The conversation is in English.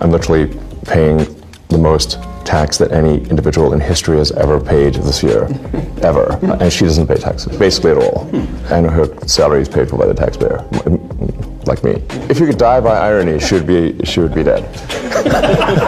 I'm literally paying the most tax that any individual in history has ever paid this year, ever. and she doesn't pay taxes, basically at all. Hmm. And her salary is paid for by the taxpayer, like me. If you could die by irony, she would be, she would be dead.